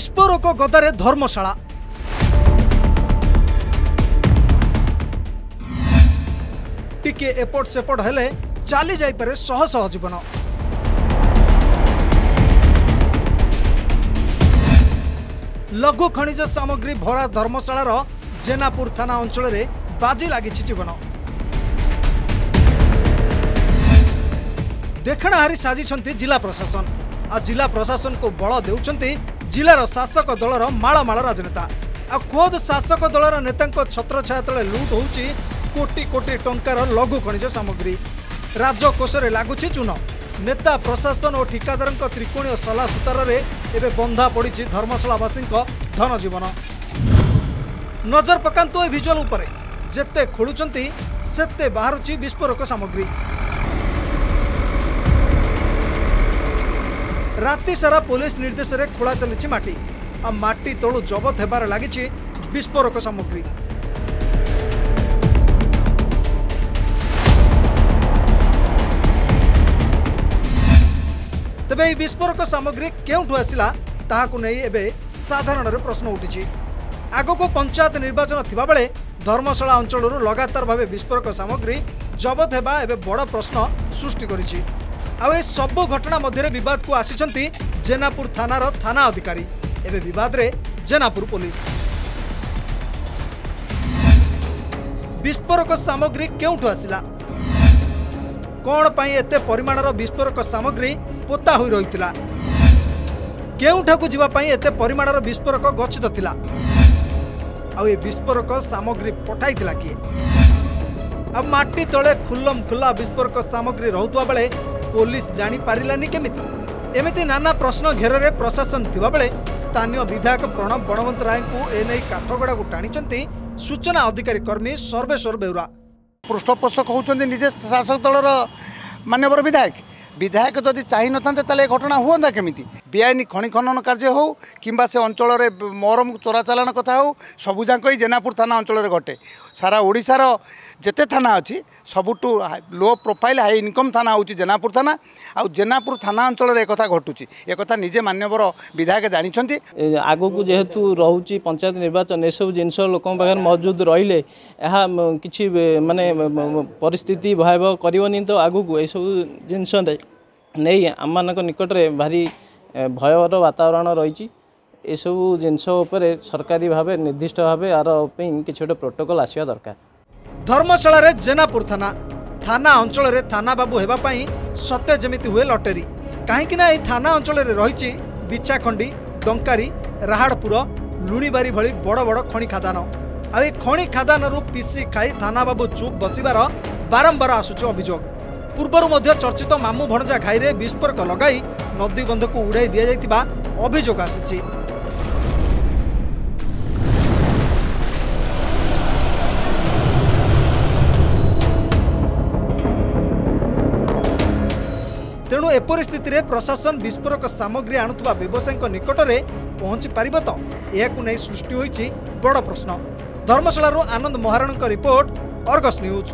ବିସ୍ଫୋରକ ଗଦାରେ ଧର୍ମଶାଳା। ଟିକେ ଏପଟ ସେପଟ ହେଲେ ଚାଲି ଯାଇପାରେ ଶହ ଶହ ଜୀବନ। ଲଘୁ ଖଣିଜ ସାମଗ୍ରୀ ଭରା ଧର୍ମଶାଳାର ଜେନାପୁର ଥାନା ଅଞ୍ଚଳରେ ବାଜି ଲାଗିଛି ଜୀବନ। ଦେଖଣାହାରି ସାଜିଛନ୍ତି ଜିଲ୍ଲା ପ୍ରଶାସନ। ଆଉ ଜିଲ୍ଲା ପ୍ରଶାସନକୁ ବଳ ଦେଉଛନ୍ତି ଜିଲ୍ଲାର ଶାସକ ଦଳର ମାଳ ମାଳ ରାଜନେତା। ଆଉ ଖୋଦ୍ ଶାସକ ଦଳର ନେତାଙ୍କ ଛତ୍ରଛାୟା ତଳେ ଲୁଟ୍ ହେଉଛି କୋଟି କୋଟି ଟଙ୍କାର ଲଘୁ ଖଣିଜ ସାମଗ୍ରୀ। ରାଜକୋଷରେ ଲାଗୁଛି ଚୂନ। ନେତା ପ୍ରଶାସନ ଓ ଠିକାଦାରଙ୍କ ତ୍ରିକୋଣୀୟ ସଲା ସୂତାରରେ ଏବେ ବନ୍ଧା ପଡ଼ିଛି ଧର୍ମଶାଳାବାସୀଙ୍କ ଧନ ଜୀବନ। ନଜର ପକାନ୍ତୁ ଏ ଭିଜୁଆଲ ଉପରେ। ଯେତେ ଖୋଳୁଛନ୍ତି ସେତେ ବାହାରୁଛି ବିସ୍ଫୋରକ ସାମଗ୍ରୀ। ରାତି ସାରା ପୋଲିସ ନିର୍ଦ୍ଦେଶରେ ଖୋଳା ଚାଲିଛି ମାଟି। ଆଉ ମାଟି ତଳୁ ଜବତ ହେବାରେ ଲାଗିଛି ବିସ୍ଫୋରକ ସାମଗ୍ରୀ। ତେବେ ଏହି ବିସ୍ଫୋରକ ସାମଗ୍ରୀ କେଉଁଠୁ ଆସିଲା ତାହାକୁ ନେଇ ଏବେ ସାଧାରଣରେ ପ୍ରଶ୍ନ ଉଠିଛି। ଆଗକୁ ପଞ୍ଚାୟତ ନିର୍ବାଚନ ଥିବାବେଳେ ଧର୍ମଶାଳା ଅଞ୍ଚଳରୁ ଲଗାତାର ଭାବେ ବିସ୍ଫୋରକ ସାମଗ୍ରୀ ଜବତ ହେବା ଏବେ ବଡ଼ ପ୍ରଶ୍ନ ସୃଷ୍ଟି କରିଛି। ଆଉ ଏ ସବୁ ଘଟଣା ମଧ୍ୟରେ ବିବାଦକୁ ଆସିଛନ୍ତି ଜେନାପୁର ଥାନାର ଥାନା ଅଧିକାରୀ। ଏବେ ବିବାଦରେ ଜେନାପୁର ପୋଲିସ। ବିସ୍ଫୋରକ ସାମଗ୍ରୀ କେଉଁଠୁ ଆସିଲା? କ'ଣ ପାଇଁ ଏତେ ପରିମାଣର ବିସ୍ଫୋରକ ସାମଗ୍ରୀ ପୋତା ହୋଇ ରହିଥିଲା? କେଉଁଠାକୁ ଯିବା ପାଇଁ ଏତେ ପରିମାଣର ବିସ୍ଫୋରକ ଗଚ୍ଛିତ ଥିଲା? ଆଉ ଏ ବିସ୍ଫୋରକ ସାମଗ୍ରୀ ପଠାଇଥିଲା କିଏ? ଆଉ ମାଟି ତଳେ ଖୁଲ୍ଲମ ଖୁଲ୍ଲା ବିସ୍ଫୋରକ ସାମଗ୍ରୀ ରହୁଥିବା ବେଳେ ପୋଲିସ ଜାଣିପାରିଲାନି କେମିତି? ଏମିତି ନାନା ପ୍ରଶ୍ନ ଘେରରେ ପ୍ରଶାସନ ଥିବାବେଳେ ସ୍ଥାନୀୟ ବିଧାୟକ ପ୍ରଣବ ବଣବନ୍ତ ରାୟଙ୍କୁ ଏନେଇ କାଠଗଡ଼ାକୁ ଟାଣିଛନ୍ତି ସୂଚନା ଅଧିକାରୀ କର୍ମୀ ସର୍ବେଶ୍ୱର ବେଉରା। ପୃଷ୍ଠପୋଷକ ହେଉଛନ୍ତି ନିଜେ ଶାସକ ଦଳର ମାନ୍ୟବର ବିଧାୟକ। ବିଧାୟକ ଯଦି ଚାହିଁନଥାନ୍ତେ ତାହେଲେ ଏ ଘଟଣା ହୁଅନ୍ତା କେମିତି ବେଆଇନ ଖଣି ଖନନ କାର୍ଯ୍ୟ ହେଉ କିମ୍ବା ସେ ଅଞ୍ଚଳରେ ମରମ ଚୋରାଚାଲାଣ କଥା ହେଉ ସବୁଯାକ ଏଇ ଜେନାପୁର ଥାନା ଅଞ୍ଚଳରେ ଘଟେ ସାରା ଓଡ଼ିଶାର ଯେତେ ଥାନା ଅଛି ସବୁଠୁ ଲୋ ପ୍ରୋଫାଇଲ୍ ହାଇ ଇନକମ୍ ଥାନା ହେଉଛି ଜେନାପୁର ଥାନା ଆଉ ଜେନାପୁର ଥାନା ଅଞ୍ଚଳରେ ଏକଥା ଘଟୁଛି ଏକଥା ନିଜେ ମାନ୍ୟବର ବିଧାୟକ ଜାଣିଛନ୍ତି ଏ ଆଗକୁ ଯେହେତୁ ରହୁଛି ପଞ୍ଚାୟତ ନିର୍ବାଚନ ଏସବୁ ଜିନିଷ ଲୋକଙ୍କ ପାଖରେ ମହଜୁଦ ରହିଲେ ଏହା ମ, କିଛି ଏ, ମାନେ ମ, ମ, ପରିସ୍ଥିତି ଭୟାବହ କରିବନି ତ ଆଗକୁ ଏସବୁ ଜିନିଷ ନେ- ନେଇ ଆମମାନଙ୍କ ନିକଟରେ ଭାରି ଏ, ଭୟର ବାତାବରଣ ରହିଛି। ଏସବୁ ଜିନିଷ ଉପରେ ସରକାରୀ ଭାବେ ନିର୍ଦ୍ଦିଷ୍ଟ ଭାବେ ଆର ପାଇଁ କିଛି ଗୋଟେ ପ୍ରୋଟୋକଲ୍ ଆସିବା ଦରକାର। ଧର୍ମଶାଳାରେ ଜେନାପୁର ଥାନା ଥାନା ଅଞ୍ଚଳରେ ଥାନା ବାବୁ ହେବା ପାଇଁ ସତେ ଯେମିତି ହୁଏ ଲଟେରୀ। କାହିଁକି ନା ଏହି ଥାନା ଅଞ୍ଚଳରେ ରହିଛି ବିଛାଖଣ୍ଡି ଡଙ୍କାରୀ ରାହାଡ଼ପୁର ଲୁଣିବାରି ଭଳି ବଡ଼ ବଡ଼ ଖଣି ଖାଦାନ। ଆଉ ଏହି ଖଣି ଖାଦାନରୁ ପିସି ଖାଇ ଥାନା ବାବୁ ଚୁପ୍ ବସିବାର ବାରମ୍ବାର ଆସୁଛି ଅଭିଯୋଗ। ପୂର୍ବରୁ ମଧ୍ୟ ଚର୍ଚ୍ଚିତ ମାମୁଁ ଭଣଜା ଘାଇରେ ବିସ୍ଫୋରକ ଲଗାଇ ନଦୀବନ୍ଧକୁ ଉଡ଼ାଇ ଦିଆଯାଇଥିବା ଅଭିଯୋଗ ଆସିଛି। ତେଣୁ ଏପରି ସ୍ଥିତିରେ ପ୍ରଶାସନ ବିସ୍ଫୋରକ ସାମଗ୍ରୀ ଆଣୁଥିବା ବ୍ୟବସାୟୀଙ୍କ ନିକଟରେ ପହଞ୍ଚି ପାରିବ ତ? ଏହାକୁ ନେଇ ସୃଷ୍ଟି ହୋଇଛି ବଡ଼ ପ୍ରଶ୍ନ। ଧର୍ମଶାଳାରୁ ଆନନ୍ଦ ମହାରଣଙ୍କ ରିପୋର୍ଟ ଅର୍ଗସ୍ ନ୍ୟୁଜ୍।